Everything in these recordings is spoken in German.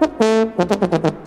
パパパパパ。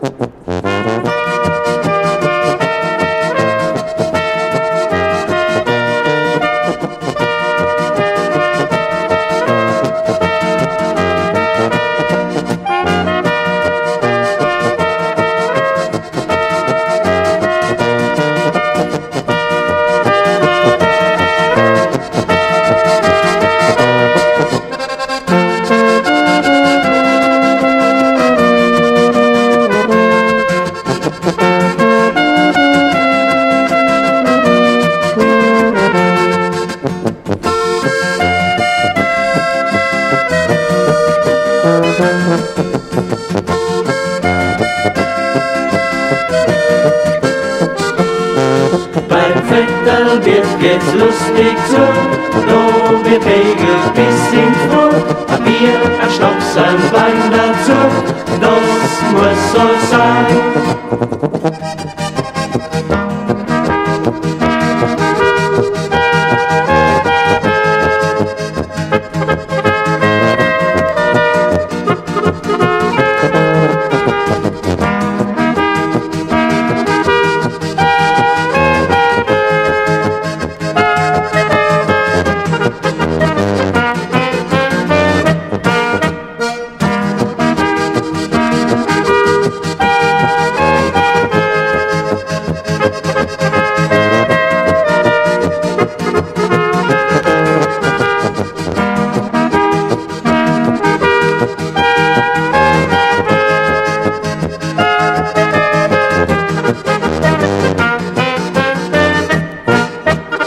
Beim Vettelbier geht's lustig zu, da wird Pegel bis in Früh. Ein Bier, ein Schnaps, ein Wein dazu, das muss so sein.